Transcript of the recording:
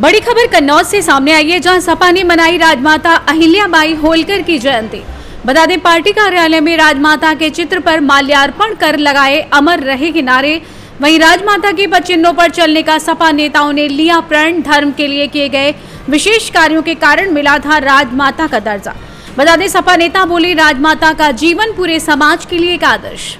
बड़ी खबर कन्नौज से सामने आई है, जहाँ सपा ने मनाई राजमाता अहिल्याबाई होलकर की जयंती। बता दें, पार्टी कार्यालय में राजमाता के चित्र पर माल्यार्पण कर लगाए अमर रहे किनारे वहीं राजमाता के पचिन्हों पर चलने का सपा नेताओं ने लिया प्रण, धर्म के लिए किए गए विशेष कार्यों के कारण मिला था राजमाता का दर्जा। बता दें, सपा नेता बोले, राजमाता का जीवन पूरे समाज के लिए एक आदर्श।